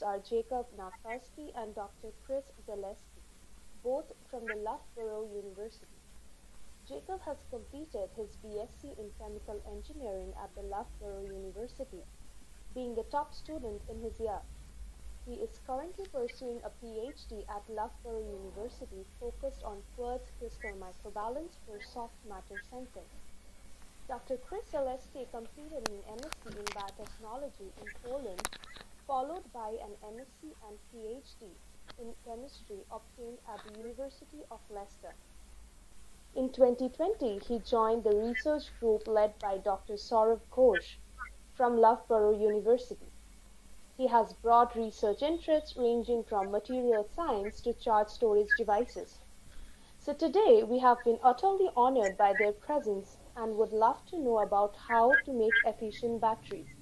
Are Jacob Nasterski and Dr. Chris Zaleski, both from the Loughborough University. Jacob has completed his BSc in Chemical Engineering at the Loughborough University, being the top student in his year. He is currently pursuing a PhD at Loughborough University focused on quartz crystal microbalance for soft matter sensing. Dr. Chris Zaleski completed an MSc in biotechnology in Poland, followed by an MSc and PhD in chemistry obtained at the University of Leicester. In 2020, he joined the research group led by Dr. Sourav Ghosh from Loughborough University. He has broad research interests ranging from material science to charge storage devices. So today we have been utterly honored by their presence and would love to know about how to make efficient batteries.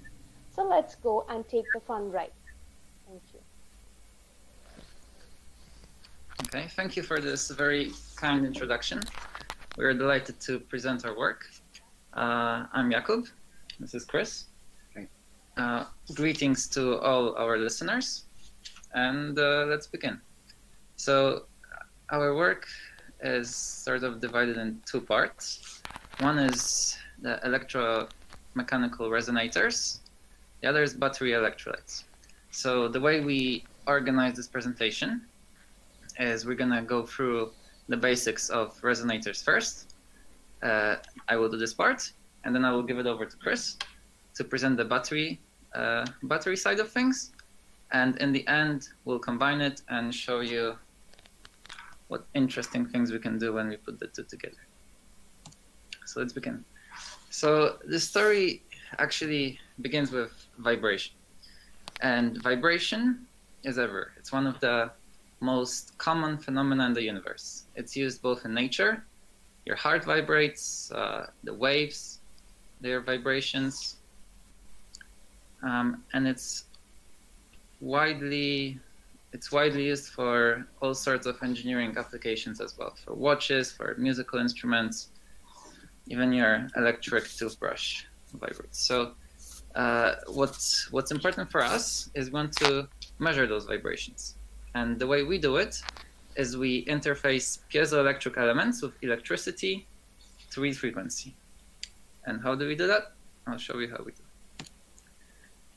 So let's go and take the fun ride. Thank you. Okay, thank you for this very kind introduction. We're delighted to present our work. Uh, I'm Jakub. This is Chris. Uh, greetings to all our listeners, and uh, let's begin. So, our work is sort of divided in two parts. One is the electromechanical resonators, the other is battery electrolytes. So, the way we organize this presentation is we're going to go through the basics of resonators first. Uh, I will do this part, and then I will give it over to Chris to present the battery uh, battery side of things. And in the end, we'll combine it and show you what interesting things we can do when we put the two together. So let's begin. So the story actually begins with vibration. And vibration is ever. It's one of the most common phenomena in the universe. It's used both in nature. Your heart vibrates, uh, the waves, their vibrations, um, and it's widely it's widely used for all sorts of engineering applications as well, for watches, for musical instruments, even your electric toothbrush vibrates. So uh, what's what's important for us is we want to measure those vibrations, and the way we do it is we interface piezoelectric elements with electricity to read frequency. And how do we do that? I'll show you how we do.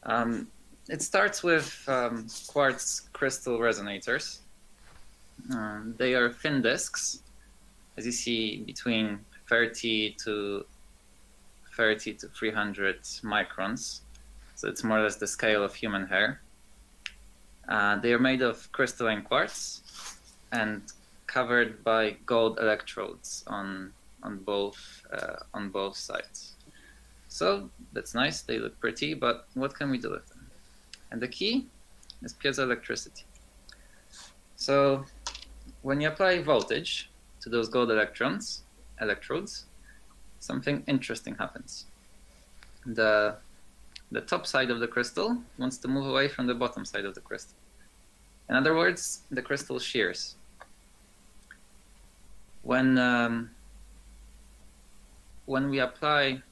Um, it starts with um, quartz crystal resonators. Um, they are thin discs, as you see, between 30 to 30 to 300 microns. So it's more or less the scale of human hair. Uh, they are made of crystalline quartz and covered by gold electrodes on on both uh, on both sides. So that's nice, they look pretty, but what can we do with them? And the key is piezoelectricity. So when you apply voltage to those gold electrons, electrodes, something interesting happens. The, the top side of the crystal wants to move away from the bottom side of the crystal. In other words, the crystal shears. When, um, when we apply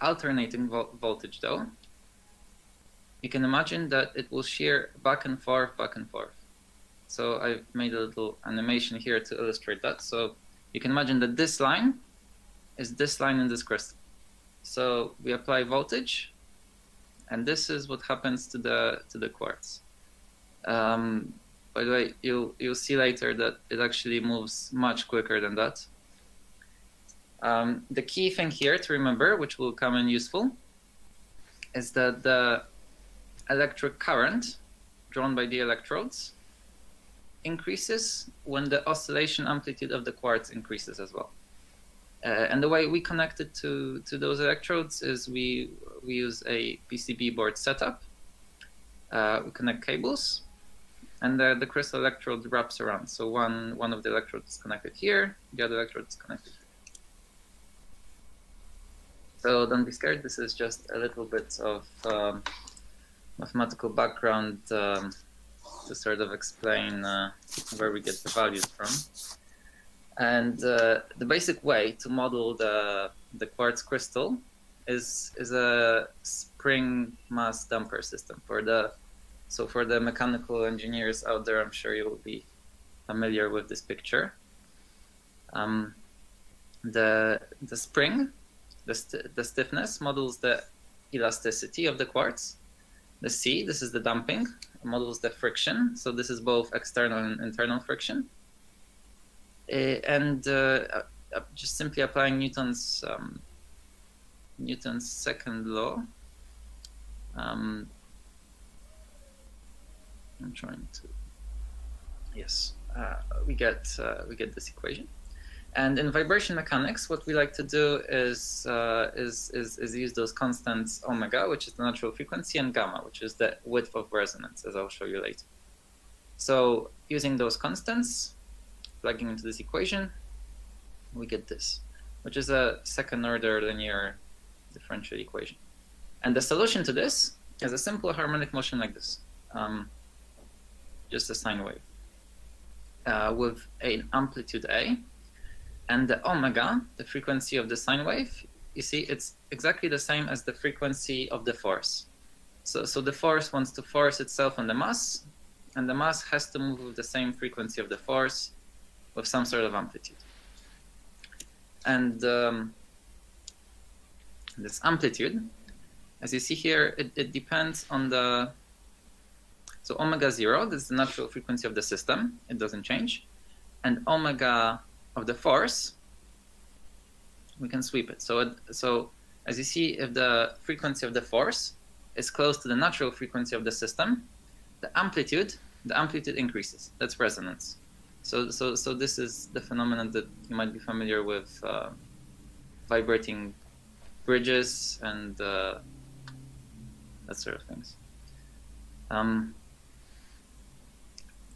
alternating vo voltage though, you can imagine that it will shear back and forth, back and forth. So I've made a little animation here to illustrate that. So you can imagine that this line is this line in this crystal. So we apply voltage, and this is what happens to the to the quartz. Um, by the way, you'll you'll see later that it actually moves much quicker than that. Um, the key thing here to remember, which will come in useful, is that the electric current drawn by the electrodes increases when the oscillation amplitude of the quartz increases as well. Uh, and the way we connect it to, to those electrodes is we, we use a PCB board setup. Uh, we connect cables, and the, the crystal electrode wraps around. So one, one of the electrodes is connected here, the other electrode is connected so don't be scared. This is just a little bit of um, mathematical background um, to sort of explain uh, where we get the values from. And uh, the basic way to model the, the quartz crystal is is a spring mass damper system for the so for the mechanical engineers out there, I'm sure you will be familiar with this picture. Um, the the spring, the st the stiffness models the elasticity of the quartz. The C, this is the damping, models the friction. So this is both external and internal friction. Uh, and uh, uh, just simply applying Newton's um, Newton's second law. Um, I'm trying to. Yes, uh, we get uh, we get this equation. And in vibration mechanics, what we like to do is, uh, is, is, is, use those constants omega, which is the natural frequency, and gamma, which is the width of resonance, as I'll show you later. So using those constants, plugging into this equation, we get this, which is a second order linear differential equation. And the solution to this is a simple harmonic motion like this, um, just a sine wave, uh, with an amplitude A, and the omega, the frequency of the sine wave, you see, it's exactly the same as the frequency of the force. So, so the force wants to force itself on the mass, and the mass has to move with the same frequency of the force with some sort of amplitude. And um, this amplitude, as you see here, it, it depends on the, so omega zero, this is the natural frequency of the system, it doesn't change. And omega of the force, we can sweep it. So, it, so as you see, if the frequency of the force is close to the natural frequency of the system, the amplitude, the amplitude increases. That's resonance. So, so, so this is the phenomenon that you might be familiar with, uh, vibrating bridges and uh, that sort of things. Um,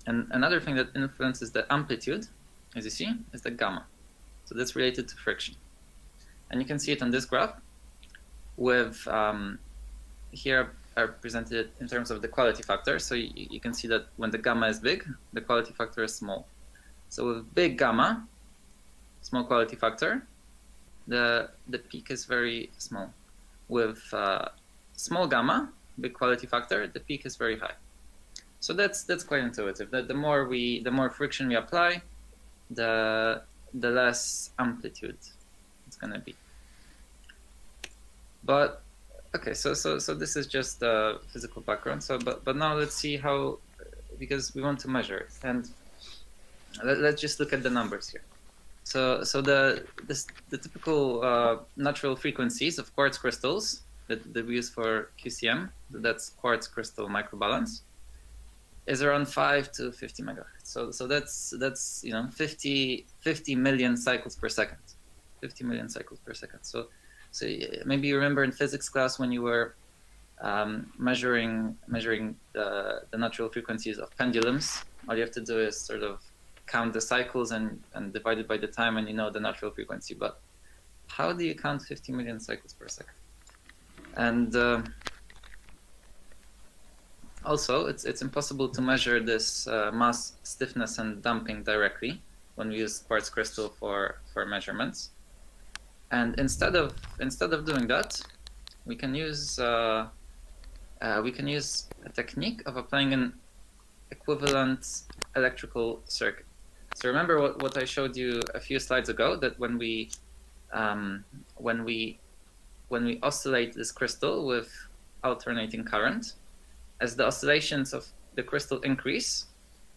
and another thing that influences the amplitude as you see, is the gamma. So that's related to friction. And you can see it on this graph with um, here are presented in terms of the quality factor. So you, you, can see that when the gamma is big, the quality factor is small. So with big gamma, small quality factor, the, the peak is very small. With uh, small gamma, big quality factor, the peak is very high. So that's that's quite intuitive. That the more we the more friction we apply, the the less amplitude it's gonna be. But okay, so so so this is just the physical background. So but but now let's see how because we want to measure it and let, us just look at the numbers here. So so the this, the typical uh, natural frequencies of quartz crystals that, that we use for QCM, that's quartz crystal microbalance is around 5 to 50 megahertz. So, so that's, that's you know, 50, 50 million cycles per second. 50 million cycles per second. So, so maybe you remember in physics class when you were um, measuring, measuring the, the natural frequencies of pendulums, all you have to do is sort of count the cycles and, and divide it by the time and you know the natural frequency. But how do you count 50 million cycles per second? And uh, also, it's, it's impossible to measure this uh, mass stiffness and damping directly when we use quartz crystal for, for measurements. And instead of instead of doing that, we can use uh, uh, we can use a technique of applying an equivalent electrical circuit. So remember what, what I showed you a few slides ago that when we um, when we when we oscillate this crystal with alternating current, as the oscillations of the crystal increase,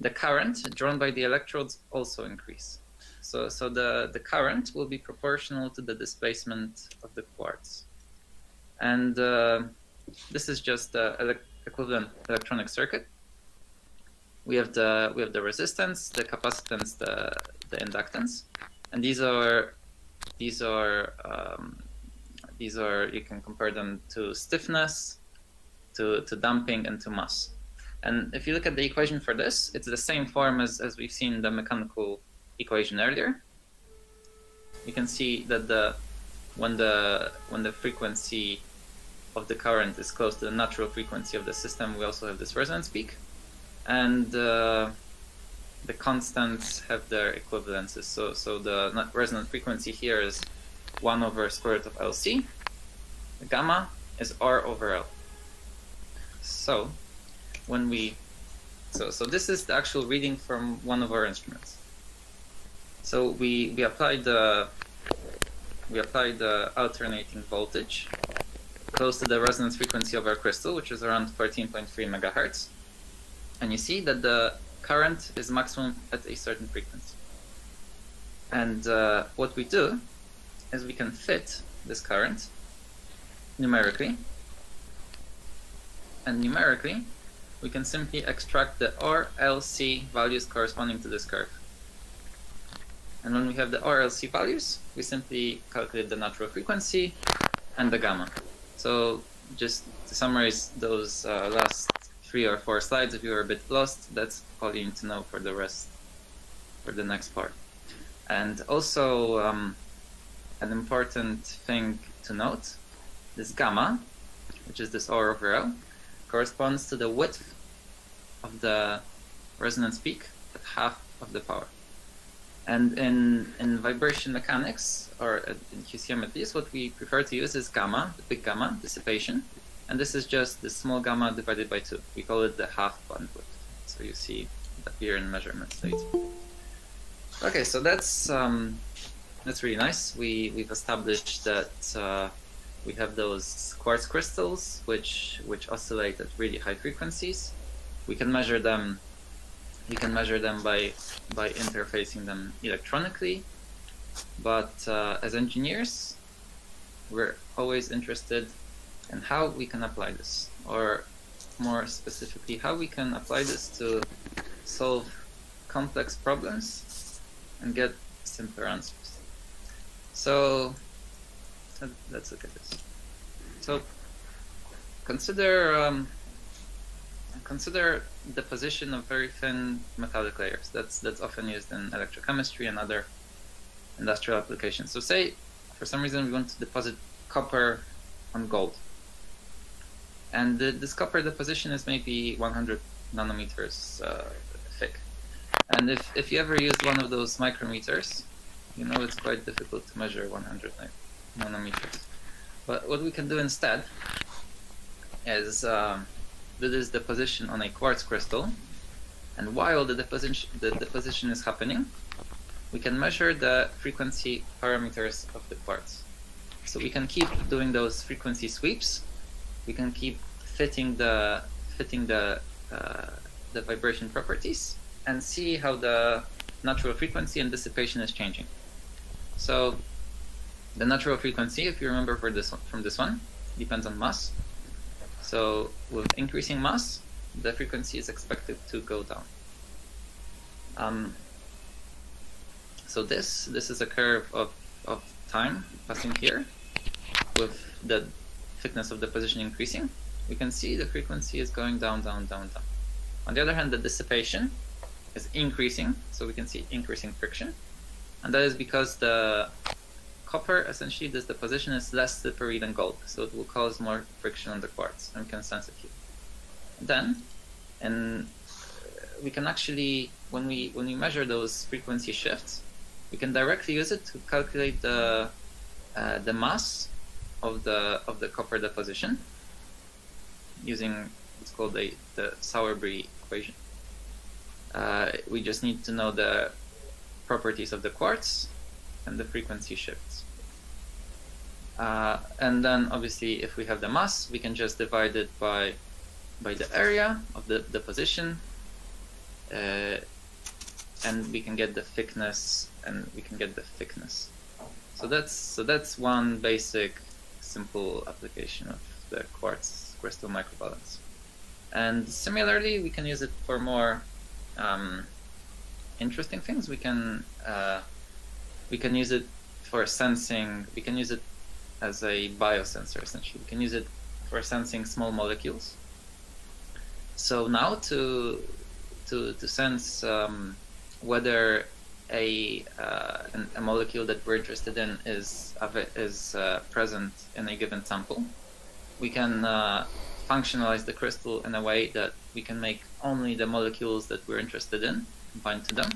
the current drawn by the electrodes also increase. So, so the, the current will be proportional to the displacement of the quartz. And uh, this is just the ele equivalent electronic circuit. We have the we have the resistance, the capacitance, the the inductance, and these are these are um, these are you can compare them to stiffness, to, to damping and to mass. And if you look at the equation for this, it's the same form as, as we've seen the mechanical equation earlier. You can see that the when the when the frequency of the current is close to the natural frequency of the system, we also have this resonance peak, and uh, the constants have their equivalences. So so the resonant frequency here is one over square root of LC, The gamma is R over L. So when we so so this is the actual reading from one of our instruments. So we we applied the we applied the alternating voltage close to the resonance frequency of our crystal, which is around 14.3 megahertz. And you see that the current is maximum at a certain frequency. And uh, what we do is we can fit this current numerically. And numerically, we can simply extract the RLC values corresponding to this curve. And when we have the RLC values, we simply calculate the natural frequency and the gamma. So just to summarize those uh, last three or four slides, if you were a bit lost, that's all you need to know for the rest, for the next part. And also, um, an important thing to note, this gamma, which is this R over L, corresponds to the width of the resonance peak at half of the power. And in, in vibration mechanics, or in QCM at least, what we prefer to use is gamma, the big gamma, dissipation. And this is just the small gamma divided by 2. We call it the half bandwidth. So you see that here in measurements later. Okay, so that's um, that's really nice. We, we've established that uh, we have those quartz crystals which, which oscillate at really high frequencies. We can measure them you can measure them by by interfacing them electronically but uh, as engineers we're always interested in how we can apply this or more specifically how we can apply this to solve complex problems and get simpler answers so let's look at this so consider um, consider deposition of very thin metallic layers. That's that's often used in electrochemistry and other industrial applications. So say for some reason we want to deposit copper on gold. And the, this copper deposition is maybe 100 nanometers uh, thick. And if, if you ever use one of those micrometers, you know it's quite difficult to measure 100 nanometers. But what we can do instead is um, this deposition on a quartz crystal. And while the deposition, the deposition is happening, we can measure the frequency parameters of the quartz. So we can keep doing those frequency sweeps. We can keep fitting the fitting the uh, the vibration properties and see how the natural frequency and dissipation is changing. So the natural frequency, if you remember for this one, from this one, depends on mass. So with increasing mass, the frequency is expected to go down. Um, so this this is a curve of, of time passing here with the thickness of the position increasing. We can see the frequency is going down, down, down, down. On the other hand, the dissipation is increasing, so we can see increasing friction. And that is because the copper, essentially this deposition is less slippery than gold, so it will cause more friction on the quartz, and can sense it here. Then, and we can actually, when we when we measure those frequency shifts, we can directly use it to calculate the uh, the mass of the of the copper deposition using what's called the the Sauerbrey equation. Uh, we just need to know the properties of the quartz and the frequency shifts. Uh, and then obviously if we have the mass, we can just divide it by by the area of the, the position uh, and we can get the thickness and we can get the thickness. So that's so that's one basic simple application of the quartz crystal microbalance. And similarly, we can use it for more um, interesting things. We can uh, we can use it for sensing. We can use it as a biosensor essentially. We can use it for sensing small molecules. So now to to to sense um, whether a, uh, a molecule that we're interested in is is uh, present in a given sample, we can uh, functionalize the crystal in a way that we can make only the molecules that we're interested in bind to them.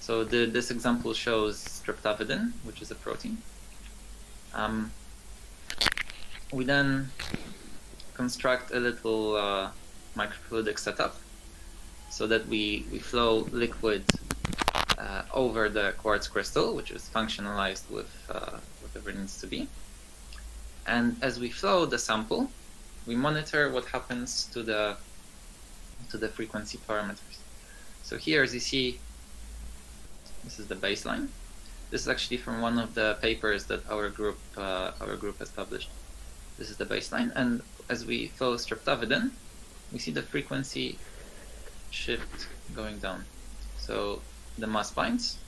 So the, this example shows streptavidin, which is a protein. Um, we then construct a little uh, microfluidic setup so that we, we flow liquid uh, over the quartz crystal, which is functionalized with uh, whatever it needs to be. And as we flow the sample, we monitor what happens to the to the frequency parameters. So here, as you see, this is the baseline. This is actually from one of the papers that our group uh, our group has published. This is the baseline, and as we flow streptavidin, we see the frequency shift going down. So the mass binds,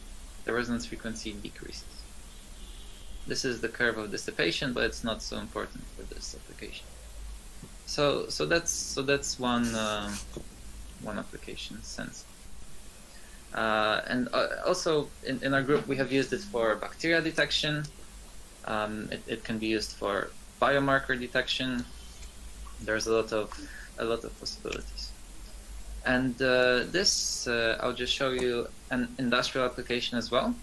the resonance frequency decreases. This is the curve of dissipation, but it's not so important for this application. So so that's so that's one uh, one application sense. Uh, and uh, also in, in our group we have used it for bacteria detection. Um, it, it can be used for biomarker detection. There's a lot of a lot of possibilities. And uh, this, uh, I'll just show you an industrial application as well.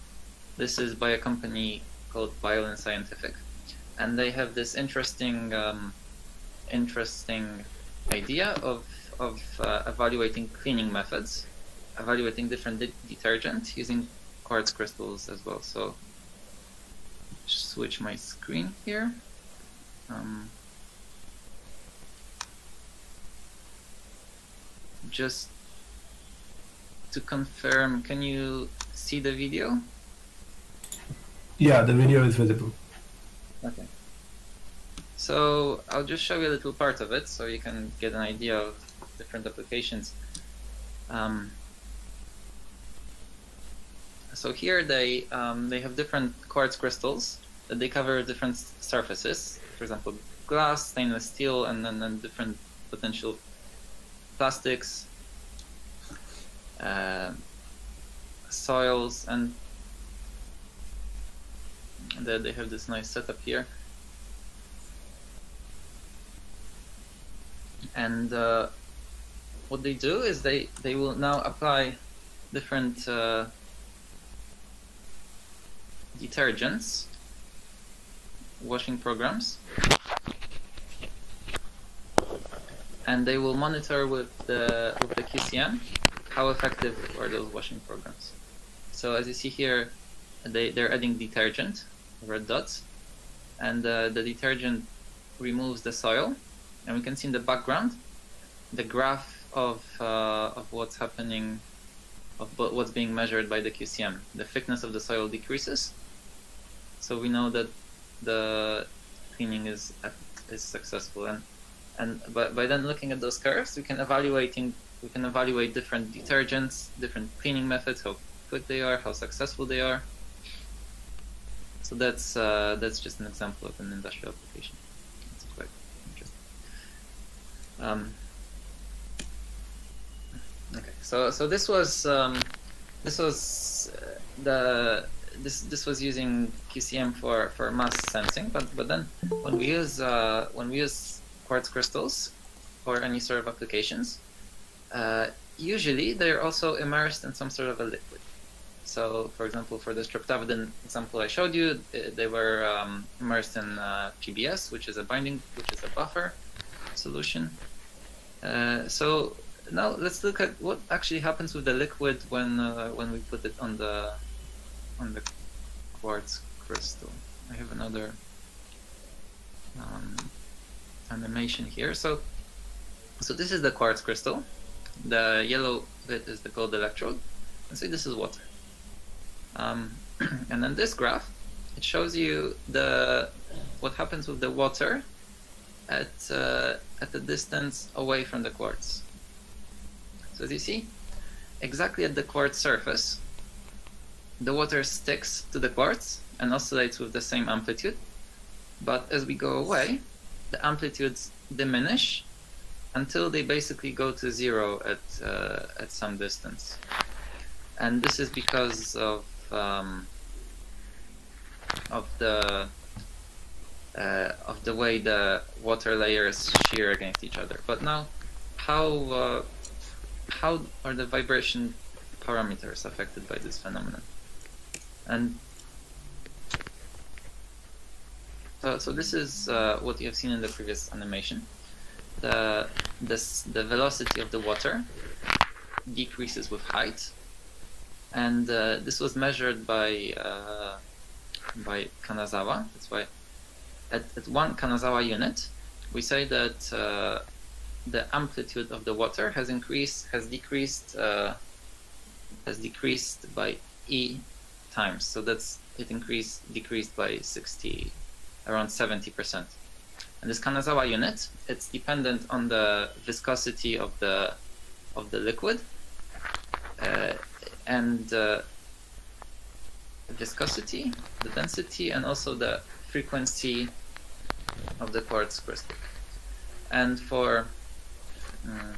This is by a company called Biolin Scientific, and they have this interesting, um, interesting idea of of uh, evaluating cleaning methods, evaluating different de detergent using quartz crystals as well. So, switch my screen here. Um, just to confirm, can you see the video? Yeah, the video is visible. Okay. So I'll just show you a little part of it so you can get an idea of different applications. Um, so here they um, they have different quartz crystals that they cover different surfaces. For example, glass, stainless steel, and then, then different potential plastics, uh, soils, and then they have this nice setup here. And uh, what they do is they, they will now apply different uh, detergents, washing programs, and they will monitor with the with the QCM how effective are those washing programs. So as you see here, they they're adding detergent, red dots, and uh, the detergent removes the soil, and we can see in the background the graph of uh, of what's happening, of what's being measured by the QCM. The thickness of the soil decreases, so we know that the cleaning is is successful and and by, by then looking at those curves we can evaluating we can evaluate different detergents different cleaning methods how quick they are how successful they are. So that's uh, that's just an example of an industrial application. Quite interesting. Um, okay so so this was um, this was uh, the this this was using QCM for for mass sensing but but then when we use uh, when we use quartz crystals or any sort of applications, uh, usually they're also immersed in some sort of a liquid. So, for example, for the streptavidin example I showed you, they were um, immersed in uh, PBS, which is a binding, which is a buffer solution. Uh, so now let's look at what actually happens with the liquid when uh, when we put it on the on the quartz crystal. I have another um, animation here. So, so this is the quartz crystal. The yellow bit is the gold electrode. And say this is water. Um, and then this graph, it shows you the what happens with the water at uh, at the distance away from the quartz. So as you see, exactly at the quartz surface, the water sticks to the quartz and oscillates with the same amplitude. But as we go away, the amplitudes diminish until they basically go to zero at uh, at some distance, and this is because of um, of the uh, of the way the water layers shear against each other. But now, how uh, how are the vibration parameters affected by this phenomenon? And Uh, so this is uh, what you have seen in the previous animation. The, this, the velocity of the water decreases with height, and uh, this was measured by uh, by Kanazawa. That's why at, at one Kanazawa unit, we say that uh, the amplitude of the water has increased, has decreased, uh, has decreased by e times. So that's it increased, decreased by 60, around 70 percent. And this Kanazawa unit, it's dependent on the viscosity of the of the liquid uh, and uh, viscosity, the density, and also the frequency of the quartz crystal. And for uh,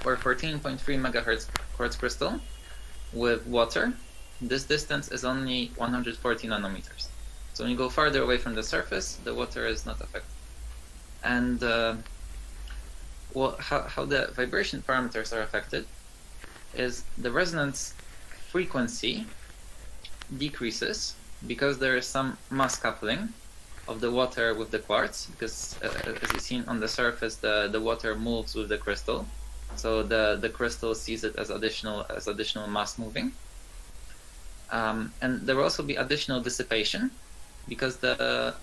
for 14.3 megahertz quartz crystal with water, this distance is only 140 nanometers. So when you go farther away from the surface, the water is not affected. And uh, well, how, how the vibration parameters are affected is the resonance frequency decreases because there is some mass coupling of the water with the quartz because uh, as you've seen on the surface the, the water moves with the crystal so the, the crystal sees it as additional as additional mass moving um, and there will also be additional dissipation because the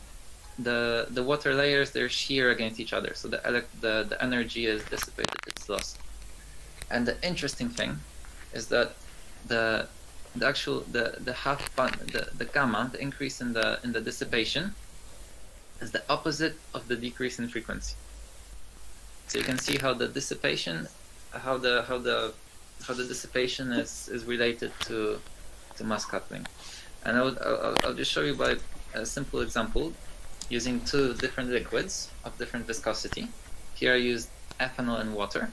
the the water layers they're shear against each other. So the the, the energy is dissipated it's lost. And the interesting thing is that the the actual the the half the, the gamma the increase in the in the dissipation is the opposite of the decrease in frequency. So you can see how the dissipation how the how the how the dissipation is is related to to mass coupling. And I would I'll, I'll just show you by a simple example using two different liquids of different viscosity here I used ethanol and water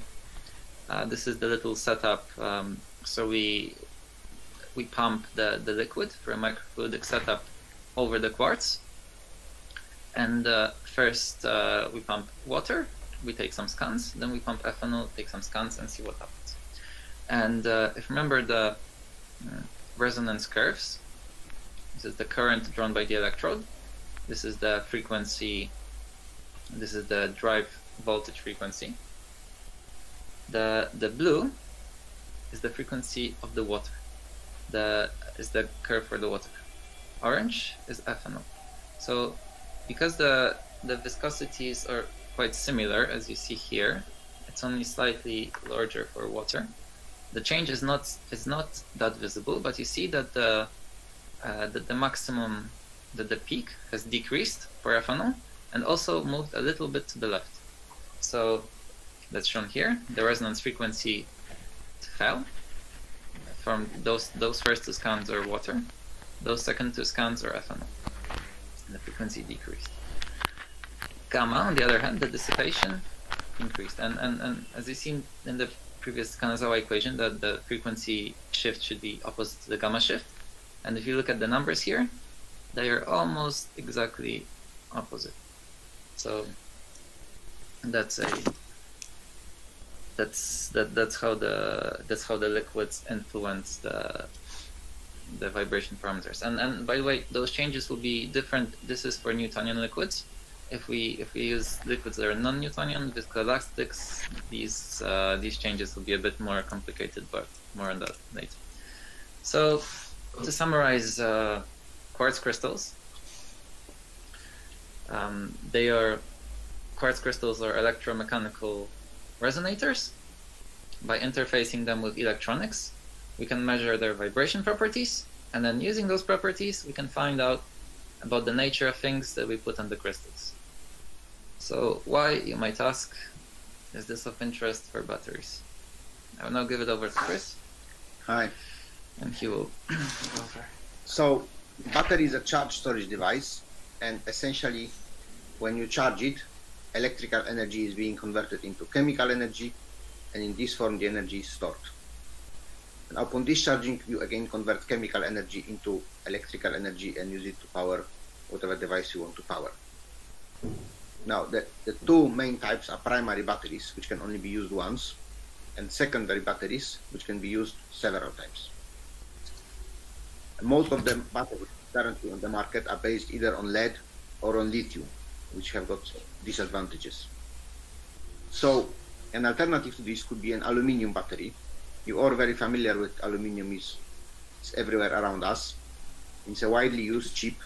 uh, this is the little setup um, so we we pump the, the liquid for a microfluidic setup over the quartz. And uh, first uh, we pump water, we take some scans, then we pump ethanol, take some scans and see what happens. And uh, if you remember the uh, resonance curves, this is the current drawn by the electrode, this is the frequency, this is the drive voltage frequency. The, the blue is the frequency of the water. The is the curve for the water. Orange is ethanol. So because the the viscosities are quite similar as you see here, it's only slightly larger for water. The change is not is not that visible, but you see that the uh, that the maximum that the peak has decreased for ethanol and also moved a little bit to the left. So that's shown here. The resonance frequency fell from those those first two scans are water, those second two scans are ethanol. And the frequency decreased. Gamma, on the other hand, the dissipation increased. And, and, and as you've seen in the previous Kanazawa equation, that the frequency shift should be opposite to the gamma shift. And if you look at the numbers here, they are almost exactly opposite. So that's a that's that that's how the that's how the liquids influence the the vibration parameters. And and by the way, those changes will be different. This is for Newtonian liquids. If we if we use liquids that are non-Newtonian, viscoelastics, these uh, these changes will be a bit more complicated, but more on that later. So to summarize, uh, quartz crystals. Um, they are quartz crystals are electromechanical resonators. By interfacing them with electronics, we can measure their vibration properties, and then using those properties, we can find out about the nature of things that we put on the crystals. So why, you might ask, is this of interest for batteries? I will now give it over to Chris. Hi. And he will. So, battery is a charge storage device, and essentially, when you charge it, electrical energy is being converted into chemical energy, and in this form the energy is stored. And upon discharging, you again convert chemical energy into electrical energy and use it to power whatever device you want to power. Now, the, the two main types are primary batteries, which can only be used once, and secondary batteries, which can be used several times. Most of the batteries currently on the market are based either on lead or on lithium, which have got disadvantages. So an alternative to this could be an aluminium battery. You are very familiar with aluminium is it's everywhere around us. It's a widely used, cheap,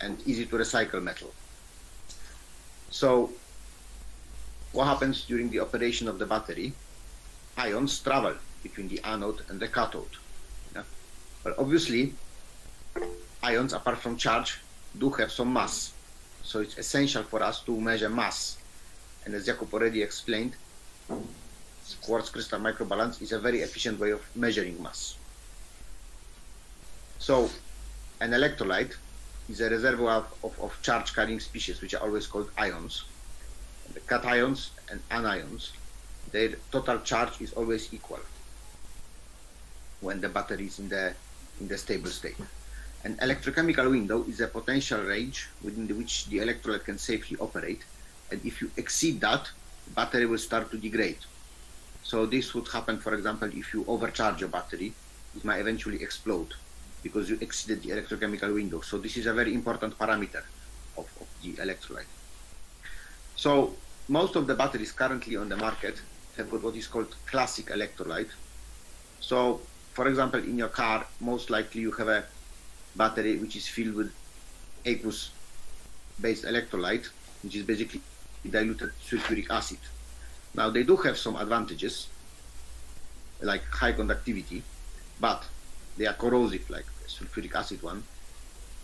and easy to recycle metal. So what happens during the operation of the battery? Ions travel between the anode and the cathode. Yeah? But obviously, ions, apart from charge, do have some mass. So it's essential for us to measure mass. And as Jakub already explained, quartz crystal microbalance is a very efficient way of measuring mass. So an electrolyte is a reservoir of, of charge carrying species, which are always called ions. The cations and anions, their total charge is always equal when the battery is in the in the stable state. An electrochemical window is a potential range within which the electrolyte can safely operate, and if you exceed that, the battery will start to degrade. So this would happen, for example, if you overcharge your battery, it might eventually explode because you exceeded the electrochemical window. So this is a very important parameter of, of the electrolyte. So most of the batteries currently on the market have got what is called classic electrolyte. So for example, in your car, most likely you have a battery which is filled with aqueous based electrolyte, which is basically diluted sulfuric acid. Now they do have some advantages, like high conductivity, but they are corrosive, like sulfuric acid one.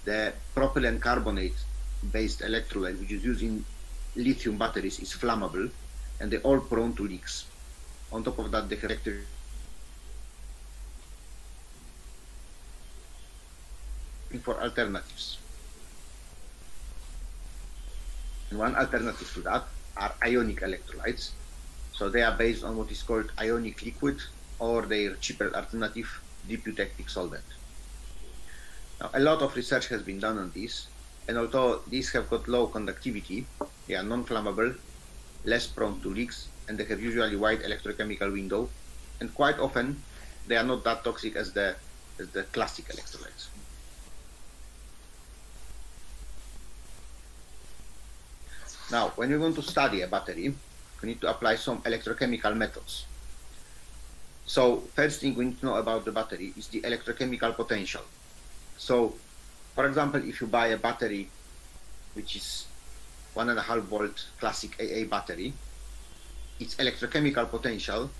The propylene carbonate based electrolyte, which is used in lithium batteries, is flammable, and they're all prone to leaks. On top of that, they have for alternatives. And one alternative to that are ionic electrolytes. So they are based on what is called ionic liquid or their cheaper alternative, eutectic solvent. Now, a lot of research has been done on this, and although these have got low conductivity, they are non-flammable, less prone to leaks, and they have usually wide electrochemical window, and quite often they are not that toxic as the as the classic electrolytes. Now, when we want to study a battery, we need to apply some electrochemical methods. So, first thing we need to know about the battery is the electrochemical potential. So, for example, if you buy a battery which is one and a half volt classic AA battery, its electrochemical potential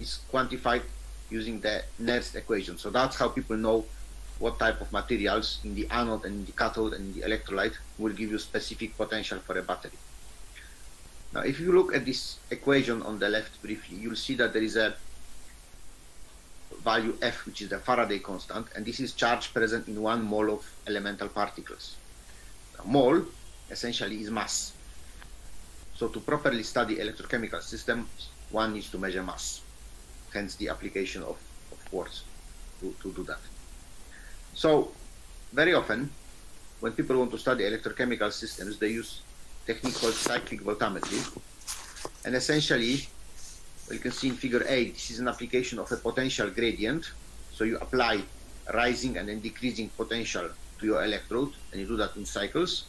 is quantified using the Nernst equation. So that's how people know what type of materials in the anode and in the cathode and in the electrolyte will give you specific potential for a battery. Now, if you look at this equation on the left briefly, you'll see that there is a value F, which is the Faraday constant, and this is charge present in one mole of elemental particles. Now, mole essentially is mass. So to properly study electrochemical systems, one needs to measure mass. Hence the application of, of quartz to, to do that. So very often, when people want to study electrochemical systems, they use technique called cyclic voltammetry. And essentially, you can see in figure 8, this is an application of a potential gradient. So you apply rising and then decreasing potential to your electrode, and you do that in cycles.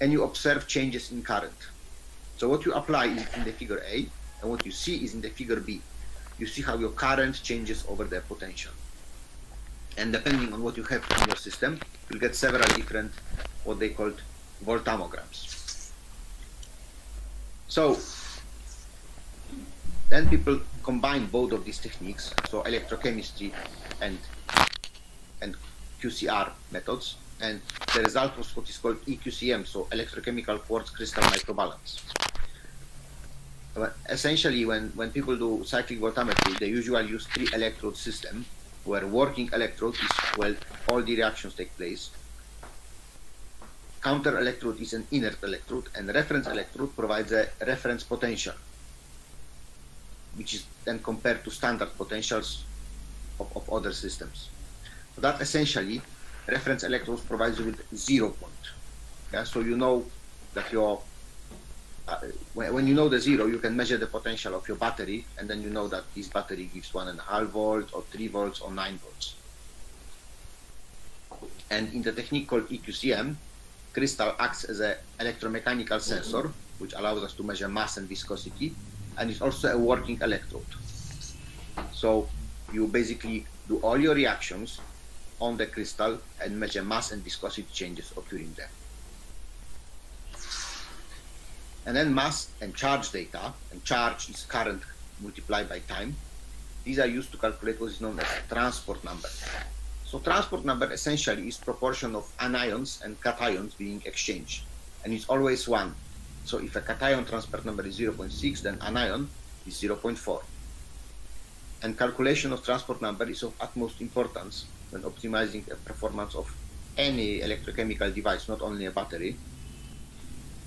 And you observe changes in current. So what you apply is in the figure A, and what you see is in the figure B. You see how your current changes over the potential. And depending on what you have in your system, you'll get several different, what they called voltammograms. So then people combine both of these techniques, so electrochemistry and and QCR methods, and the result was what is called EQCM, so electrochemical quartz crystal microbalance. Essentially, when, when people do cyclic voltammetry, they usually use three electrode system, where working electrode is where all the reactions take place, counter electrode is an inert electrode and reference electrode provides a reference potential which is then compared to standard potentials of, of other systems. So that essentially reference electrodes provides you with zero point. Yeah, so you know that your uh, when, when, you know the zero, you can measure the potential of your battery, and then you know that this battery gives one and a half volt, or three volts, or nine volts. And in the technique called EQCM, crystal acts as an electromechanical sensor, which allows us to measure mass and viscosity, and it's also a working electrode. So you basically do all your reactions on the crystal and measure mass and viscosity changes occurring there. And then mass and charge data, and charge is current multiplied by time. These are used to calculate what is known as transport number. So transport number essentially is proportion of anions and cations being exchanged, and it's always one. So if a cation transport number is 0.6, then anion is 0.4. And calculation of transport number is of utmost importance when optimizing the performance of any electrochemical device, not only a battery.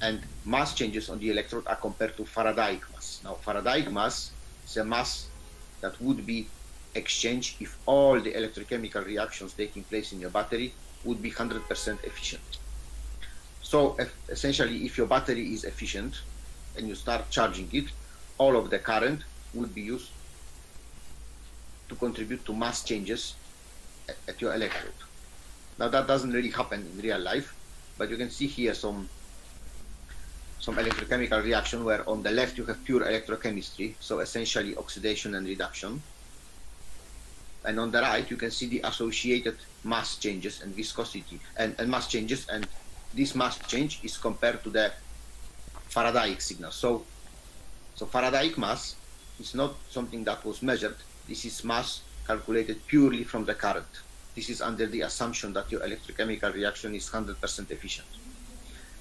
And mass changes on the electrode are compared to Faradaic mass. Now, Faradaic mass is a mass that would be exchanged if all the electrochemical reactions taking place in your battery would be 100% efficient. So essentially, if your battery is efficient and you start charging it, all of the current would be used to contribute to mass changes at, at your electrode. Now that doesn't really happen in real life, but you can see here some some electrochemical reaction where on the left you have pure electrochemistry, so essentially oxidation and reduction. And on the right you can see the associated mass changes and viscosity and, and mass changes and this mass change is compared to the Faradaic signal. So so Faradaic mass is not something that was measured. This is mass calculated purely from the current. This is under the assumption that your electrochemical reaction is 100% efficient.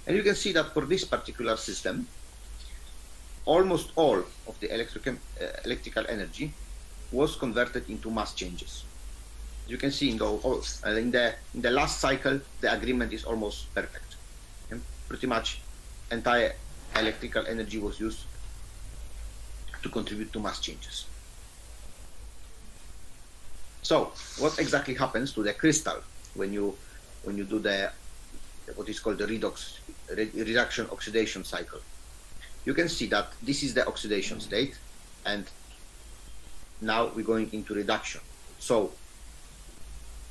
And you can see that for this particular system, almost all of the uh, electrical energy was converted into mass changes. You can see in the, uh, in the, in the last cycle, the agreement is almost perfect. And pretty much entire electrical energy was used to contribute to mass changes. So, what exactly happens to the crystal when you when you do the what is called the redox reduction oxidation cycle? You can see that this is the oxidation state, and now we're going into reduction. So,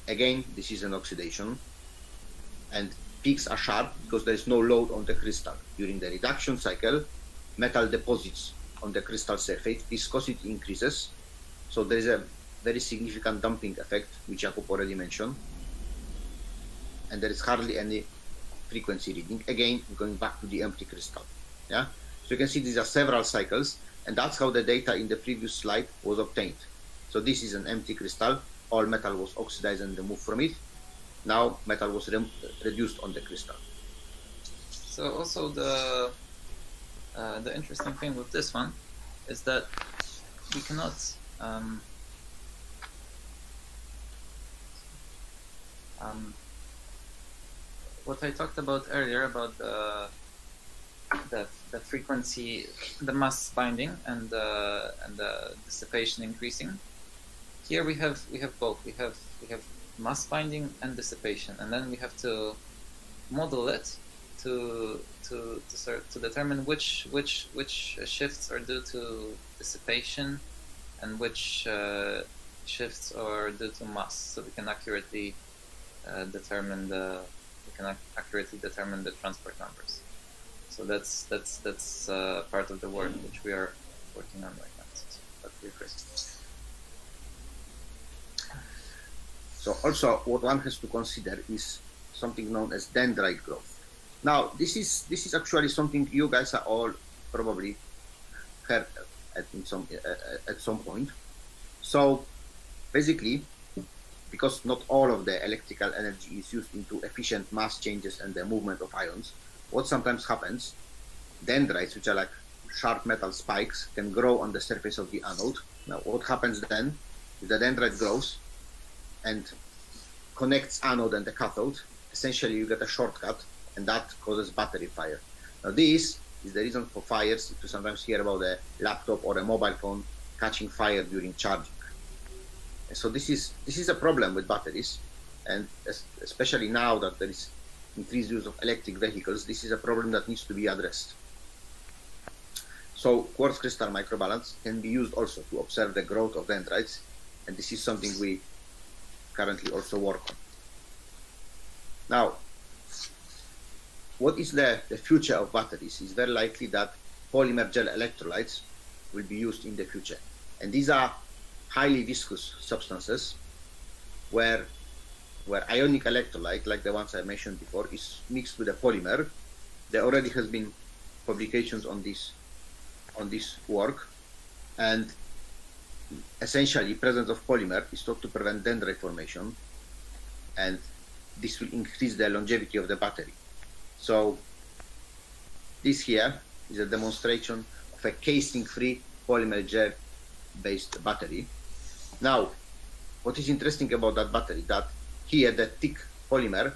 again, this is an oxidation, and peaks are sharp because there is no load on the crystal. During the reduction cycle, metal deposits on the crystal surface, viscosity increases. So there is a very significant damping effect, which Jakub already mentioned. And there is hardly any frequency reading. Again, going back to the empty crystal. Yeah. So you can see these are several cycles, and that's how the data in the previous slide was obtained. So this is an empty crystal. All metal was oxidized and removed from it. Now metal was re reduced on the crystal. So also the uh, the interesting thing with this one is that we cannot um, um, what I talked about earlier about the the, the frequency, the mass binding and the and the dissipation increasing. Here we have we have both. We have we have mass binding and dissipation, and then we have to model it to to to, start, to determine which which which shifts are due to dissipation and which uh, shifts are due to mass, so we can accurately uh, determine the we can ac accurately determine the transport numbers. So that's that's that's uh, part of the work which we are working on right now. So. So also what one has to consider is something known as dendrite growth. Now, this is this is actually something you guys are all probably heard at some uh, at some point. So, basically, because not all of the electrical energy is used into efficient mass changes and the movement of ions, what sometimes happens, dendrites, which are like sharp metal spikes, can grow on the surface of the anode. Now, what happens then? is the dendrite grows and connects anode and the cathode, essentially you get a shortcut and that causes battery fire. Now this is the reason for fires you sometimes hear about a laptop or a mobile phone catching fire during charging. And so this is this is a problem with batteries, and especially now that there is increased use of electric vehicles, this is a problem that needs to be addressed. So quartz crystal microbalance can be used also to observe the growth of dendrites, and this is something we currently also work on. Now, what is the, the future of batteries? It's very likely that polymer gel electrolytes will be used in the future. And these are highly viscous substances where where ionic electrolyte, like the ones I mentioned before, is mixed with a polymer. There already has been publications on this on this work, and essentially presence of polymer is thought to prevent dendrite formation, and this will increase the longevity of the battery. So this here is a demonstration of a casing-free polymer gel-based battery. Now, what is interesting about that battery that here the thick polymer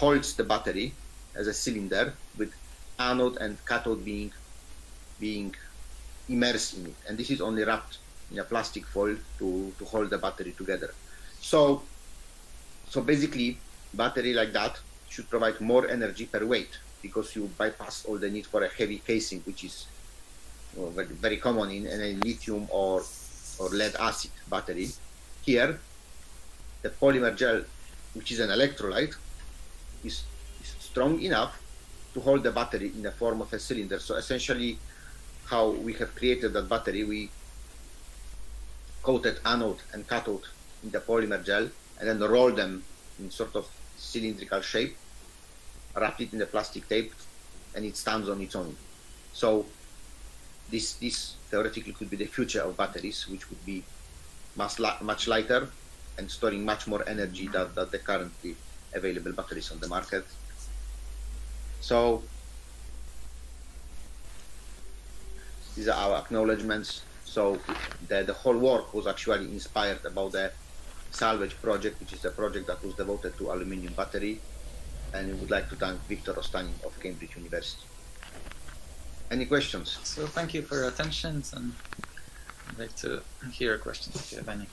holds the battery as a cylinder with anode and cathode being being immersed in it. And this is only wrapped in a plastic foil to, to hold the battery together. So so basically battery like that should provide more energy per weight because you bypass all the need for a heavy casing which is well, very, very common in a lithium or or lead acid battery. Here the polymer gel which is an electrolyte is, is strong enough to hold the battery in the form of a cylinder. So essentially how we have created that battery we coated anode and cathode in the polymer gel and then roll them in sort of cylindrical shape wrap it in the plastic tape and it stands on its own. So this this theoretically could be the future of batteries which would be much, much lighter and storing much more energy than, than the currently available batteries on the market. So these are our acknowledgements. So the, the whole work was actually inspired about the SALBAGE project, which is a project that was devoted to aluminium battery. And we would like to thank Victor Ostanin of Cambridge University. Any questions? So thank you for your attention and I'd like to hear questions if you have any.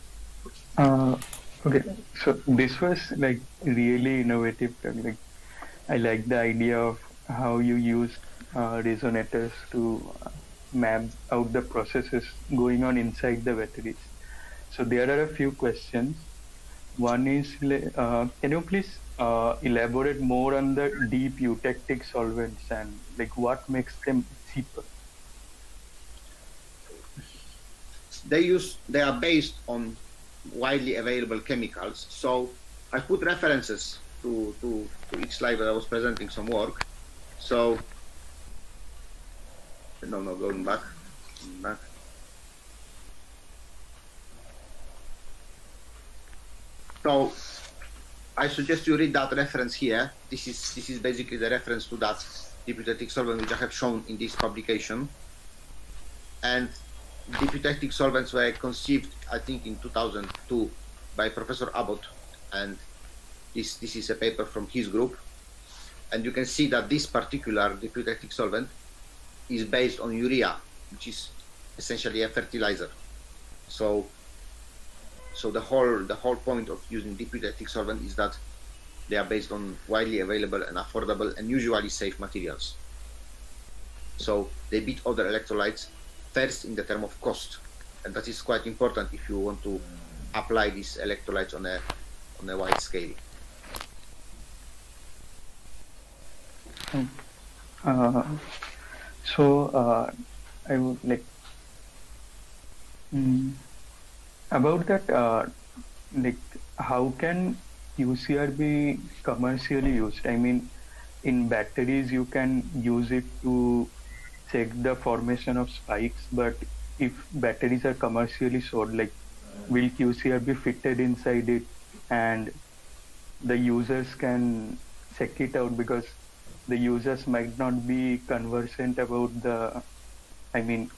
Uh, okay, so this was like really innovative. Like, I like the idea of how you used uh, resonators to map out the processes going on inside the batteries. So there are a few questions. One is, uh, can you please uh, elaborate more on the deep eutectic solvents and like what makes them cheaper? They use they are based on widely available chemicals. So I put references to, to, to each slide that I was presenting some work. So, no, no, going back, back. So I suggest you read that reference here. This is this is basically the reference to that eutectic solvent which I have shown in this publication. And deep eutectic solvents were conceived, I think, in 2002 by Professor Abbott, and this this is a paper from his group. And you can see that this particular deep eutectic solvent is based on urea, which is essentially a fertilizer. So, so the whole the whole point of using deep eutectic solvent is that they are based on widely available and affordable and usually safe materials. So they beat other electrolytes first in the term of cost, and that is quite important if you want to apply these electrolytes on a on a wide scale. Uh, so uh, I would like mm, about that. Uh, like, how can QCR be commercially used? I mean, in batteries, you can use it to check the formation of spikes, but if batteries are commercially sold, like will QCR be fitted inside it and the users can check it out because the users might not be conversant about the, I mean,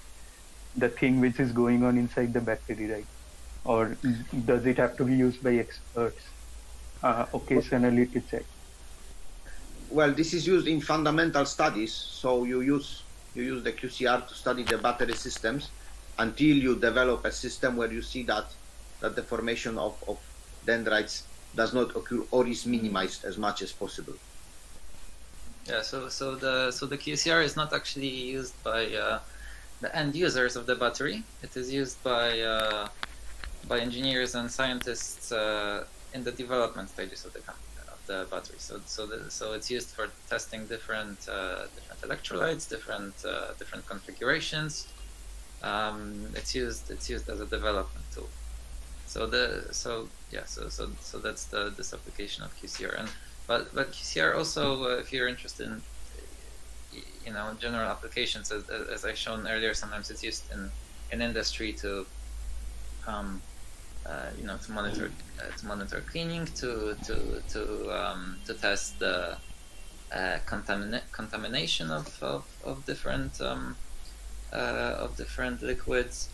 the thing which is going on inside the battery, right? Or does it have to be used by experts uh, occasionally to check? Well, this is used in fundamental studies. So you use you use the QCR to study the battery systems until you develop a system where you see that that the formation of, of dendrites does not occur or is minimized as much as possible. Yeah, so so the so the QCR is not actually used by uh, the end users of the battery. It is used by uh, by engineers and scientists uh, in the development stages of the of the battery. So so the, so it's used for testing different uh, different electrolytes, different uh, different configurations. Um, it's used it's used as a development tool. So the so yeah so so so that's the this application of QCR and but but QCR also uh, if you're interested in you know general applications as, as I shown earlier sometimes it's used in in industry to um, you know to monitor uh, to monitor cleaning to to to um, to test the uh, contamina- contamination of, of, of different um, uh, of different liquids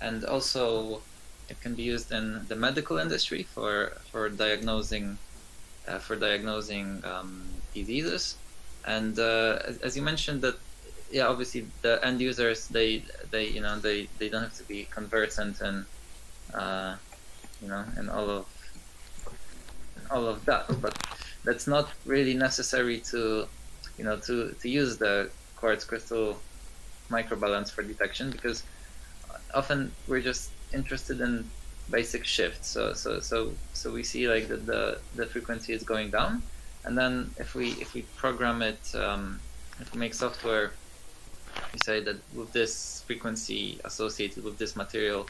and also it can be used in the medical industry for for diagnosing uh, for diagnosing um, diseases. And uh, as, as, you mentioned, that yeah, obviously the end users they they you know they, they don't have to be conversant and uh, you know and all of all of that, but that's not really necessary to you know to to use the quartz crystal microbalance for detection because often we're just interested in basic shifts. So so so so we see like that the the frequency is going down, and then if we if we program it, um, if we make software, we say that with this frequency associated with this material,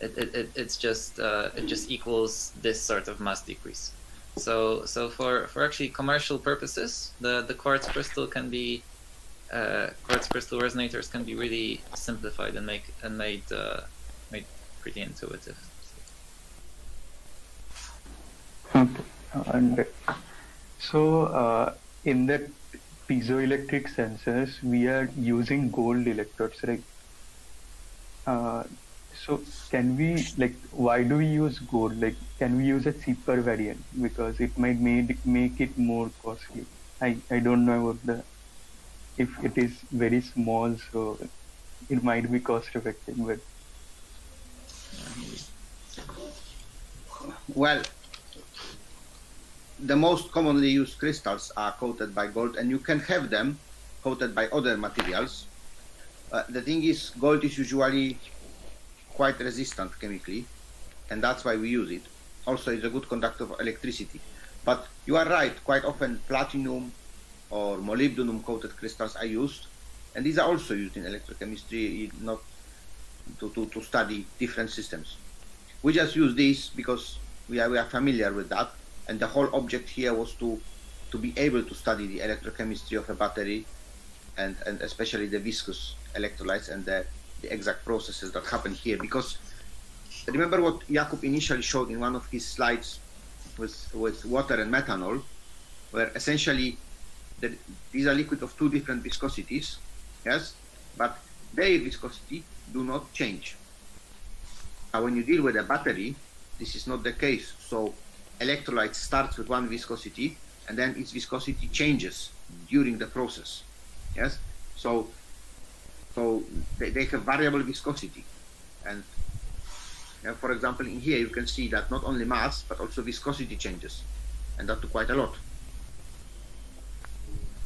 it, it, it it's just uh, it just equals this sort of mass decrease. So so for for actually commercial purposes, the the quartz crystal can be uh, quartz crystal resonators can be really simplified and make and made uh, made pretty intuitive. Okay. And so uh, in that piezoelectric sensors, we are using gold electrodes, right? So can we like why do we use gold? Like can we use a cheaper variant because it might make make it more costly? I I don't know about the if it is very small, so it might be cost effective, but well, the most commonly used crystals are coated by gold, and you can have them coated by other materials. Uh, the thing is, gold is usually quite resistant chemically, and that's why we use it. Also, it's a good conductor of electricity. But you are right, quite often platinum or molybdenum coated crystals are used, and these are also used in electrochemistry, not to, to, to study different systems. We just use these because we are, we are familiar with that, and the whole object here was to to be able to study the electrochemistry of a battery and, and especially the viscous electrolytes and the, the exact processes that happen here. Because remember what Jakub initially showed in one of his slides with, with water and methanol where essentially the, these are liquid of two different viscosities yes? But their viscosity do not change. Now when you deal with a battery this is not the case. So electrolyte starts with one viscosity and then its viscosity changes during the process. Yes, so so they, they have variable viscosity, and for example, in here you can see that not only mass but also viscosity changes, and that to quite a lot.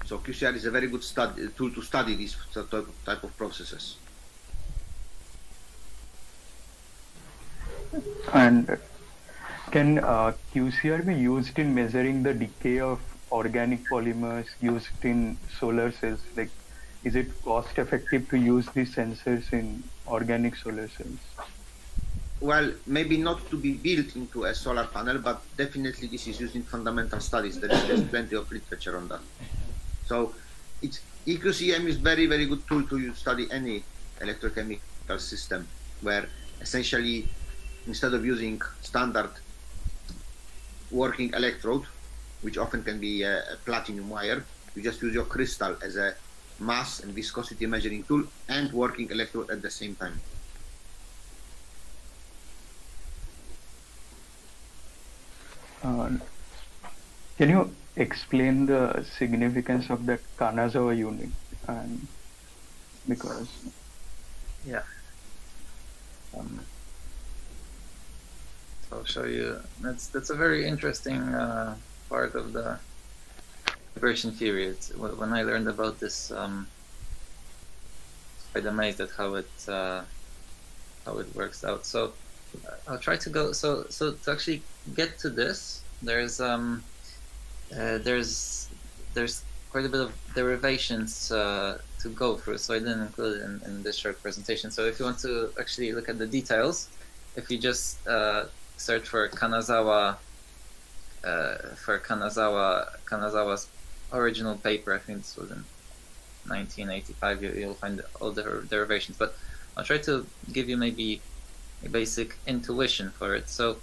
So QCR is a very good study, tool to study these type of processes. And can uh, QCR be used in measuring the decay of organic polymers used in solar cells? Like, is it cost effective to use these sensors in organic solar cells? Well, maybe not to be built into a solar panel, but definitely this is used in fundamental studies. There is plenty of literature on that. So, it's EQCM is very very good tool to study any electrochemical system, where essentially instead of using standard working electrode, which often can be a, a platinum wire. You just use your crystal as a mass and viscosity measuring tool and working electrode at the same time. Uh, can you explain the significance of that Kanazawa unit? And because yeah, um, I'll show you. That's that's a very interesting uh, part of the vibration theory. It's, when I learned about this, um, quite amazed at how it uh, how it works out. So uh, I'll try to go. So so to actually get to this, there's um, uh, there's there's quite a bit of derivations uh, to go through, so I didn't include it in, in this short presentation. So if you want to actually look at the details, if you just uh, search for Kanazawa, uh, for Kanazawa, Kanazawa's original paper, I think this was in 1985, you, will find all the derivations. But I'll try to give you maybe a basic intuition for it. So,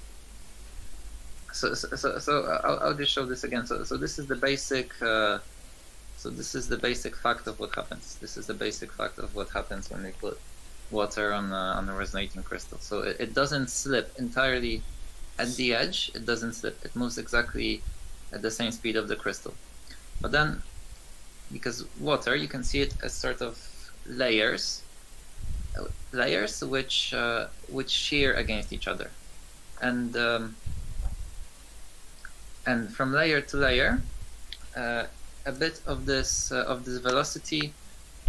so, so, so, I'll, I'll, just show this again. So, so this is the basic. Uh, so this is the basic fact of what happens. This is the basic fact of what happens when we put water on a, on a resonating crystal. So it, it doesn't slip entirely at the edge. It doesn't slip. It moves exactly at the same speed of the crystal. But then, because water, you can see it as sort of layers layers which uh, which shear against each other, and um, and from layer to layer, uh, a bit of this uh, of this velocity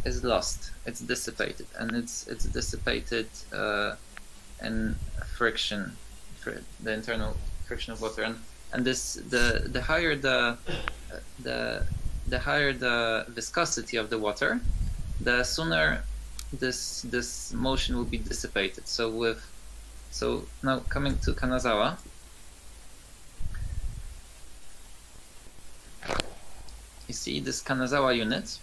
is lost. It's dissipated, and it's it's dissipated uh, in friction, the internal friction of water, and and this the the higher the the the higher the viscosity of the water, the sooner this this motion will be dissipated. So with so now coming to Kanazawa. You see this Kanazawa unit.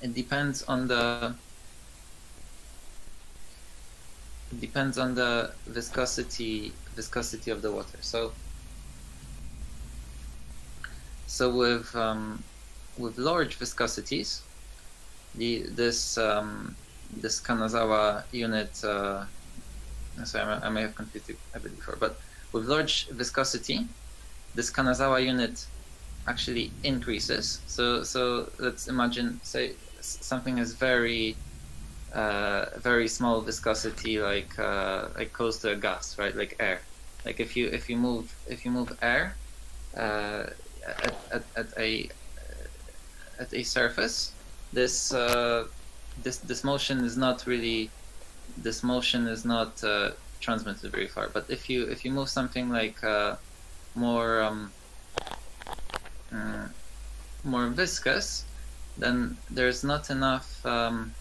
It depends on the it depends on the viscosity viscosity of the water. So so with um, with large viscosities, the this um, this Kanazawa unit. Uh, sorry, I may have confused a bit before, but with large viscosity, this Kanazawa unit actually increases. So so let's imagine say something is very uh, very small viscosity, like uh, like close to a gas, right? Like air. Like if you if you move if you move air uh, at, at, at a at a surface, this uh, this this motion is not really this motion is not uh, transmitted very far. But if you if you move something like uh, more um, uh, more viscous, then there's not enough. Um,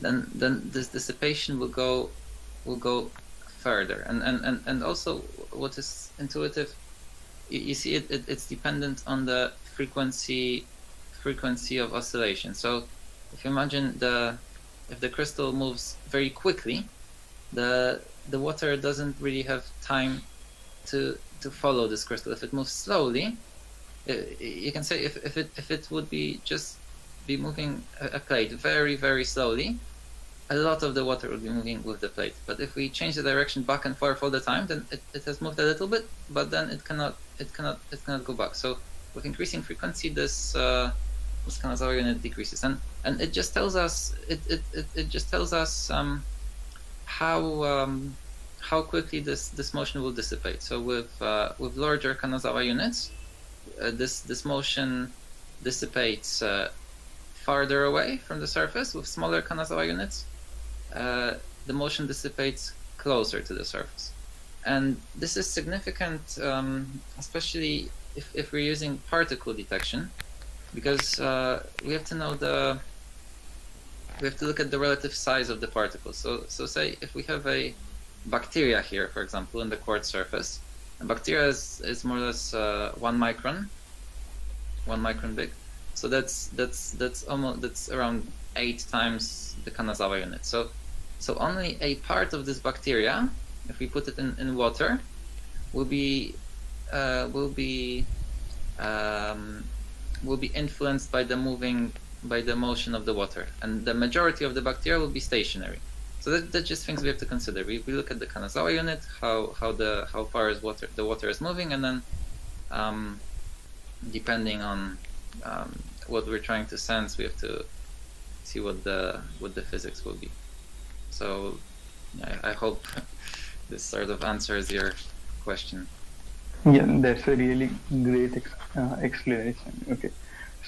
then then this dissipation will go will go further and and and, and also what is intuitive you, you see it, it, it's dependent on the frequency frequency of oscillation. So if you imagine the if the crystal moves very quickly, the the water doesn't really have time to to follow this crystal. If it moves slowly, it, you can say if, if it if it would be just be moving a, a plate very very slowly, a lot of the water will be moving with the plate. But if we change the direction back and forth all the time, then it, it has moved a little bit, but then it cannot it cannot it cannot go back. So with increasing frequency, this uh, this Kanazawa unit decreases, and and it just tells us it it, it, it just tells us um, how um, how quickly this this motion will dissipate. So with uh, with larger Kanazawa units, uh, this this motion dissipates uh, farther away from the surface. With smaller Kanazawa units, uh, the motion dissipates closer to the surface. And this is significant, um, especially if, if we're using particle detection, because uh, we have to know the, we have to look at the relative size of the particles. So, so say if we have a bacteria here, for example, in the quartz surface, a bacteria is, is more or less uh, one micron, one micron big. So that's that's that's almost that's around eight times the Kanazawa unit. So so only a part of this bacteria, if we put it in, in water, will be uh, will be um, will be influenced by the moving by the motion of the water, and the majority of the bacteria will be stationary. So that, that's just things we have to consider. We, we look at the Kanazawa unit, how how the how far is water the water is moving, and then um, depending on um, what we're trying to sense, we have to see what the what the physics will be. So I, I hope this sort of answers your question. Yeah, that's a really great ex uh, explanation. Okay,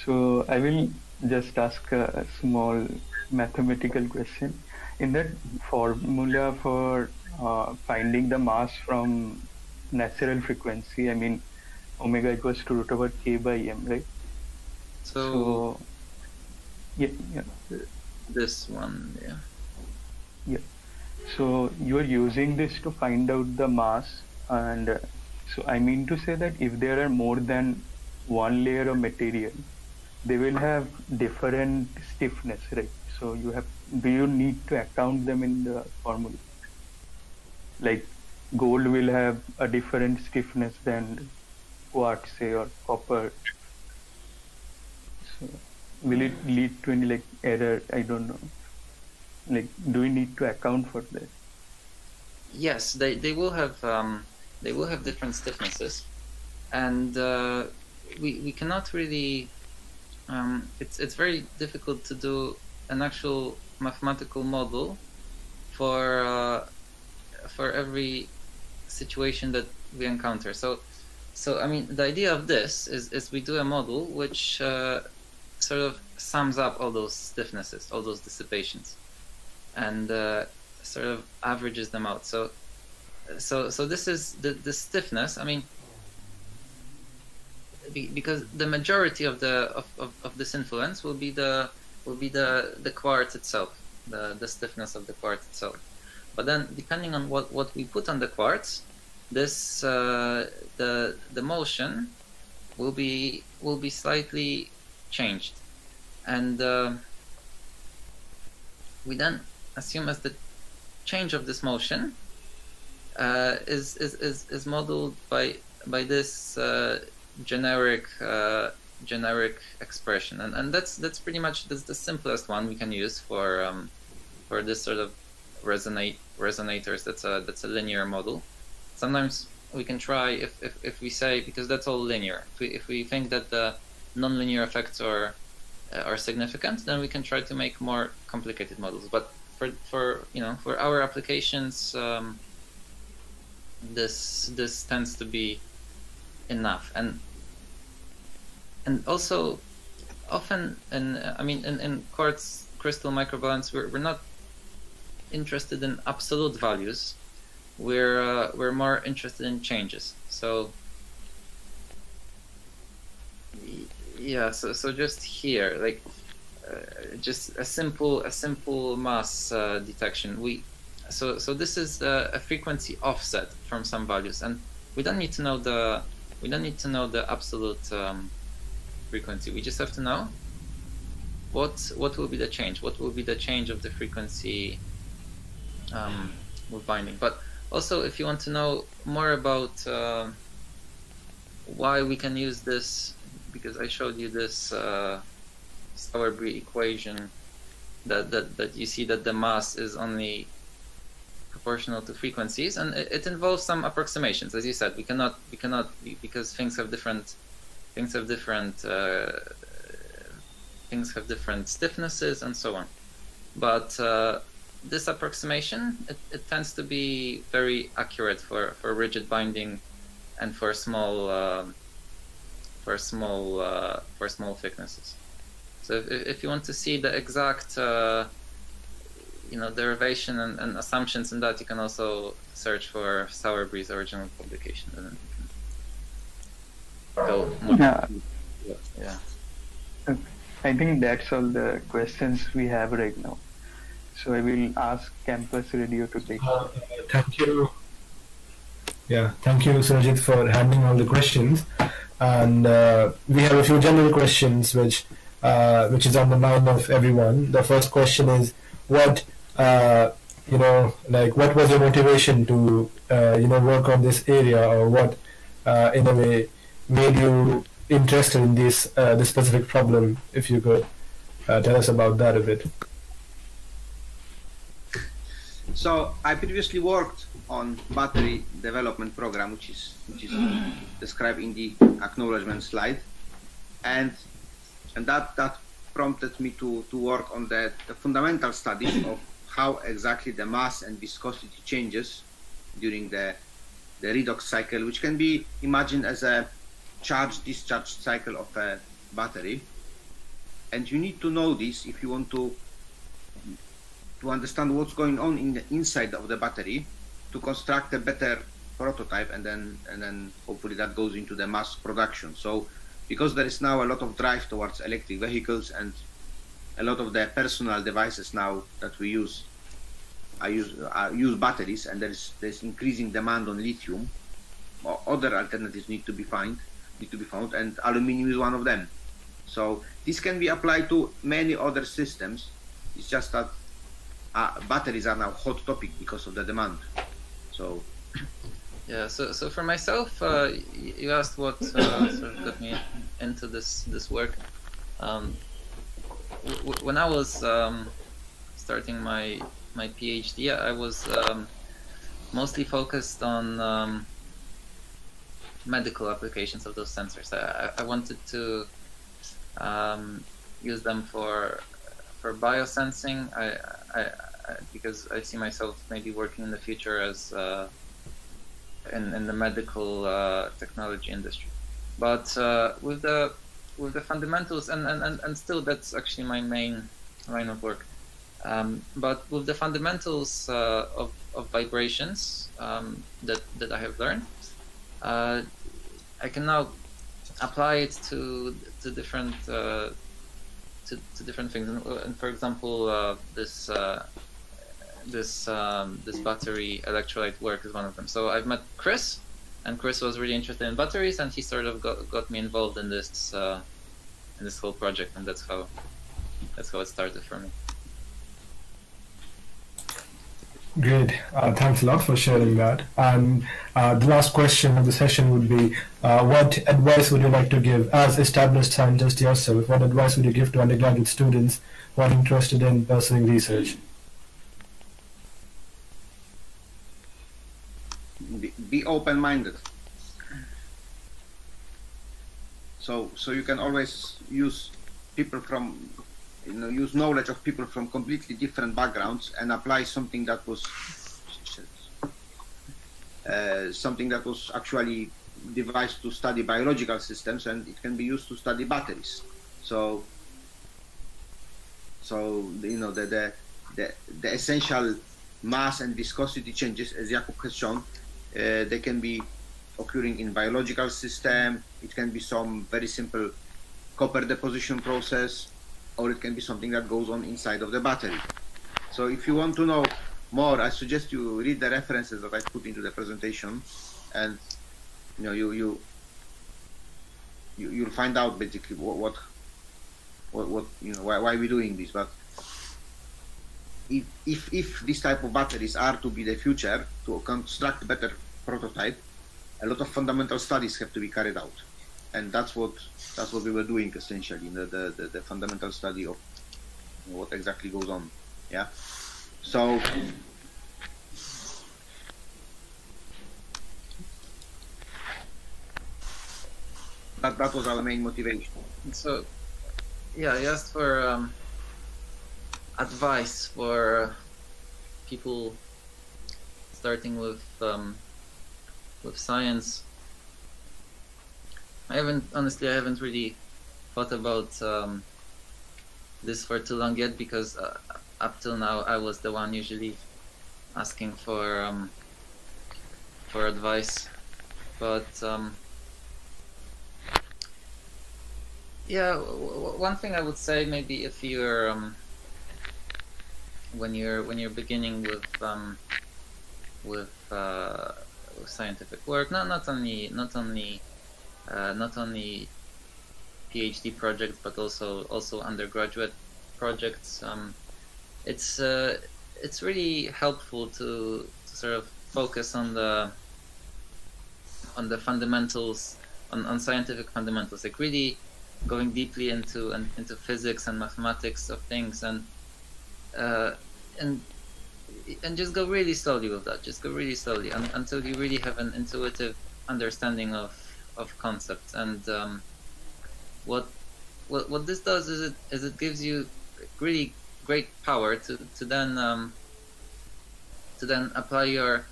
so I will just ask a small mathematical question. In that formula for uh, finding the mass from natural frequency. I mean, omega equals to root over k by m, right? So, So, yeah, yeah, this one, yeah. Yeah. So you are using this to find out the mass, and uh, so I mean to say that if there are more than one layer of material, they will have different stiffness, right? So you have, do you need to account them in the formula? Like gold will have a different stiffness than quartz, say, or copper. So will it lead to any like error? I don't know. Like, do we need to account for that? Yes, they, they will have um, they will have different stiffnesses, and uh, we we cannot really. Um, it's it's very difficult to do an actual mathematical model for uh, for every situation that we encounter. So so I mean the idea of this is is we do a model which uh, sort of sums up all those stiffnesses, all those dissipations, and uh, sort of averages them out. So so so this is the the stiffness. I mean be, because the majority of the of, of, of this influence will be the will be the the quartz itself, the the stiffness of the quartz itself. But then depending on what what we put on the quartz, this uh, the the motion will be will be slightly changed, and uh, we then assume as the change of this motion uh, is, is is is modeled by by this uh, generic uh, generic expression, and and that's that's pretty much that's the simplest one we can use for um, for this sort of resonate resonators. That's a that's a linear model. Sometimes we can try if, if, if we say because that's all linear. If we if we think that the nonlinear effects are are significant, then we can try to make more complicated models. But for for you know for our applications. Um, this this tends to be enough and and also often in i mean in, in quartz crystal microbalance we're, we're not interested in absolute values we're uh, we're more interested in changes so yeah so so just here like just a simple a simple mass uh, detection. We so so this is a, frequency offset from some values. And we don't need to know the we don't need to know the absolute um, frequency. We just have to know what what will be the change what will be the change of the frequency um, with binding but also if you want to know more about uh, why we can use this because I showed you this uh, Sauerbrey equation that, that that you see that the mass is only proportional to frequencies, and it, it, involves some approximations. As you said, we cannot we cannot because things have different things have different uh, things have different stiffnesses and so on. But uh, this approximation it, it, tends to be very accurate for, for rigid binding and for small uh, for small for small thicknesses. So if, if you want to see the exact uh, you know derivation and, and, assumptions in that you can also search for Sauerbrey's original publication. And then you can go more yeah. yeah. I think that's all the questions we have right now. So I will ask campus radio to take uh, thank you. Yeah thank you Surjit for handling all the questions. And uh, we have a few general questions which uh, which is on the mind of everyone the first question is what uh, you know, like what was your motivation to, uh, you know, work on this area, or what, uh, in a way, made you interested in this uh, this specific problem? If you could uh, tell us about that a bit. So I previously worked on battery development program, which is which is described in the acknowledgement slide, and and that that prompted me to to work on the, the fundamental study of how exactly the mass and viscosity changes during the, the redox cycle, which can be imagined as a charge-discharge cycle of a battery. And you need to know this if you want to to understand what's going on in the inside of the battery. to construct a better prototype and then and then hopefully that goes into the mass production so because there is now a lot of drive towards electric vehicles and a lot of the personal devices now that we use I use I use batteries and there's there's increasing demand on lithium. Other alternatives need to be found need to be found and aluminium is one of them. So this can be applied to many other systems. It's just that uh, batteries are now hot topic because of the demand. So yeah so so for myself uh, you asked what uh, sort of got me into this this work. Um, when I was um, starting my my PhD I was um, mostly focused on um, medical applications of those sensors. I, I wanted to um, use them for for biosensing. I, I, I, because I see myself maybe working in the future as uh, in, in the medical uh, technology industry. But uh, with the with the fundamentals, and, and, and, and still that's actually my main line of work. Um, but with the fundamentals uh, of, of vibrations um, that, that I have learned, uh, I can now apply it to to different uh, to, to different things. And, and for example, this this um, this battery electrolyte work is one of them. So I've met Chris, and Chris was really interested in batteries, and he sort of got, got me involved in this uh, in this whole project, and that's how that's how it started for me. Great. Uh, thanks a lot for sharing that. And uh, the last question of the session would be, uh, what advice would you like to give as established scientist yourself? What advice would you give to undergraduate students who are interested in pursuing research? Be, open-minded. So so you can always use people from you know use knowledge of people from completely different backgrounds and apply something that was uh, something that was actually devised to study biological systems and it can be used to study batteries. So so you know the the the, the essential mass and viscosity changes as Jakub has shown Uh, they can be occurring in biological system. It can be some very simple copper deposition process, or it can be something that goes on inside of the battery. So if you want to know more, I suggest you read the references that I put into the presentation, and you know you you, you you'll find out basically what what what, what you know why, why we're doing this. But if, if, if this type of batteries are to be the future, to construct better prototype, a lot of fundamental studies have to be carried out. And that's what that's what we were doing essentially, the, the, the, the fundamental study of what exactly goes on. Yeah. So that, that was our main motivation. So yeah, I asked for um, advice for people starting with um, with science. I haven't honestly I haven't really thought about um, this for too long yet because uh, up till now I was the one usually asking for um, for advice, but um, yeah, one thing I would say maybe if you're um, when you're when you're beginning with um, with, uh, with scientific work, not not only not only uh, not only PhD projects, but also also undergraduate projects. Um, it's uh, it's really helpful to, to sort of focus on the on the fundamentals on, on scientific fundamentals, like really going deeply into into physics and mathematics of things and uh, and and just go really slowly with that. Just go really slowly un- until you really have an intuitive understanding of of concepts. And um, what what what this does is it is it gives you really great power to to then um, to then apply your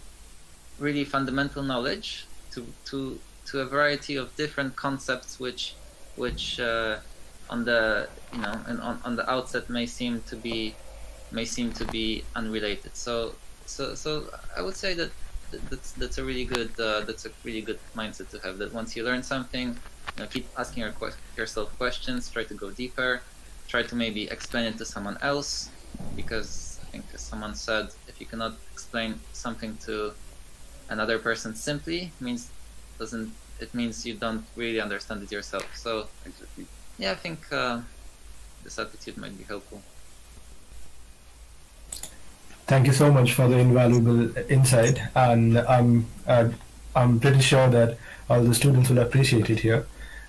really fundamental knowledge to to to a variety of different concepts which which uh, on the you know and on, on the outset may seem to be may seem to be unrelated. So, so, so I would say that that's that's a really good uh, that's a really good mindset to have. That once you learn something, you know, keep asking your, yourself questions. Try to go deeper. Try to maybe explain it to someone else, because I think as someone said, if you cannot explain something to another person simply, means doesn't it means you don't really understand it yourself. So exactly. yeah, I think uh, this attitude might be helpful. Thank you so much for the invaluable insight, and I'm uh, I'm pretty sure that all the students will appreciate it here.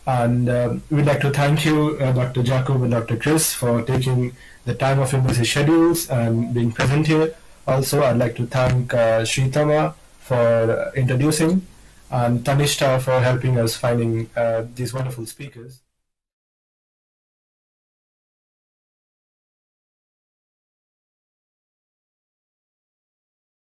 And uh, we'd like to thank you, uh, Dr. Jakub and Dr. Chris, for taking the time of your busy schedules and being present here. Also, I'd like to thank uh, Sreetama for introducing and Tannistha for helping us finding uh, these wonderful speakers.